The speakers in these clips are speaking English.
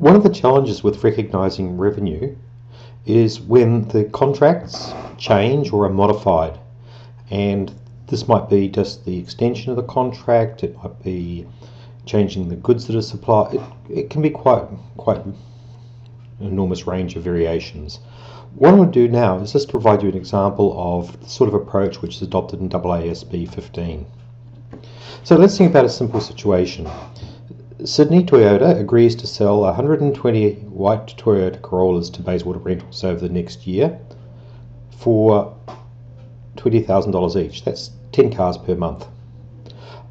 One of the challenges with recognizing revenue is when the contracts change or are modified. And this might be just the extension of the contract, it might be changing the goods that are supplied. It, it can be quite, quite an enormous range of variations. What I'm going to do now is just provide you an example of the sort of approach which is adopted in AASB 15. So let's think about a simple situation. Sydney Toyota agrees to sell 120 white Toyota Corollas to Bayswater Rentals over the next year for $20,000 each. That's 10 cars per month.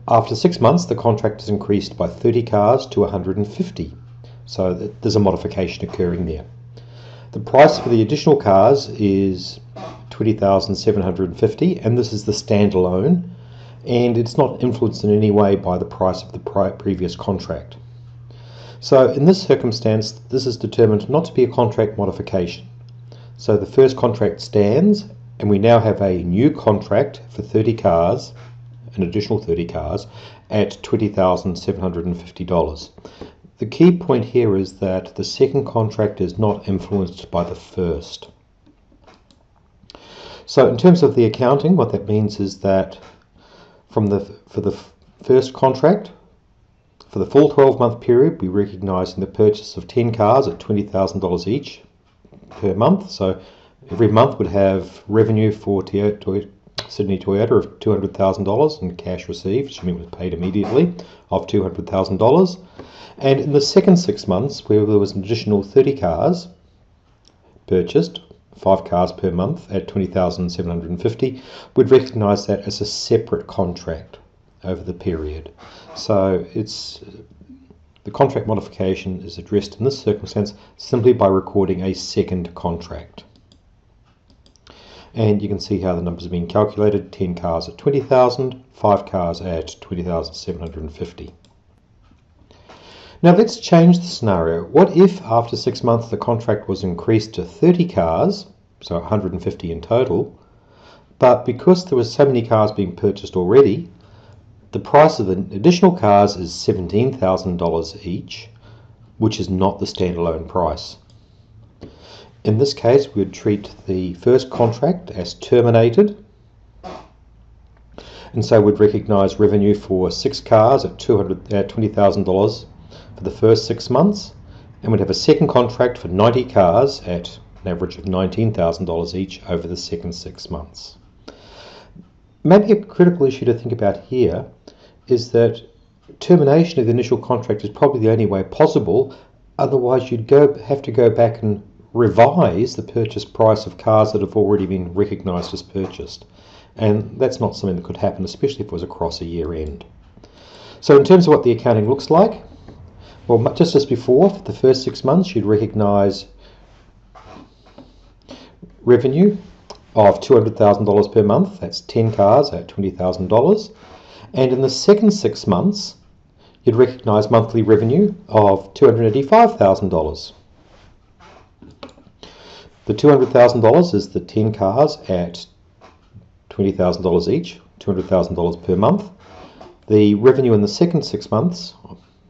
After six months, the contract is increased by 30 cars to 150. So there's a modification occurring there. The price for the additional cars is 20,750 and this is the standalone and it's not influenced in any way by the price of the previous contract. So in this circumstance, this is determined not to be a contract modification. So the first contract stands, and we now have a new contract for 30 cars, an additional 30 cars, at $20,750. The key point here is that the second contract is not influenced by the first. So in terms of the accounting, what that means is that from the for the first contract, for the full 12 month period, we recognise in the purchase of 10 cars at $20,000 each per month. So every month would have revenue for Toyota, Sydney Toyota of $200,000 and cash received, assuming it was paid immediately, of $200,000. And in the second six months, where there was an additional 30 cars purchased, five cars per month at 20,750, we'd recognise that as a separate contract over the period. So it's the contract modification is addressed in this circumstance simply by recording a second contract. And you can see how the numbers have been calculated, 10 cars at 20,000, 5 cars at 20,750. Now let's change the scenario. What if after six months the contract was increased to 30 cars, so 150 in total, but because there were so many cars being purchased already, the price of the additional cars is $17,000 each, which is not the standalone price. In this case, we would treat the first contract as terminated, and so we'd recognise revenue for six cars at, at $20,000 for the first six months, and we'd have a second contract for 90 cars at an average of $19,000 each over the second six months. Maybe a critical issue to think about here is that termination of the initial contract is probably the only way possible. Otherwise, you'd go have to go back and revise the purchase price of cars that have already been recognised as purchased. And that's not something that could happen, especially if it was across a year end. So in terms of what the accounting looks like, well, just as before, for the first six months, you'd recognise revenue of $200,000 per month. That's 10 cars at $20,000. And in the second six months, you'd recognise monthly revenue of $285,000. The $200,000 is the 10 cars at $20,000 each, $200,000 per month. The revenue in the second six months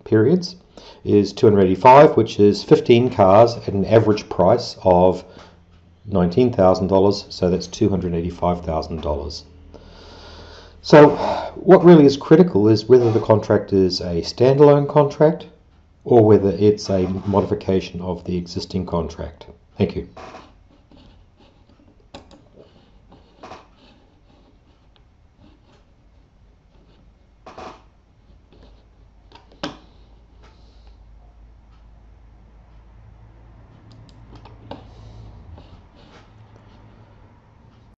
periods is 285, which is 15 cars at an average price of $19,000, so that's $285,000. So what really is critical is whether the contract is a standalone contract or whether it's a modification of the existing contract. Thank you.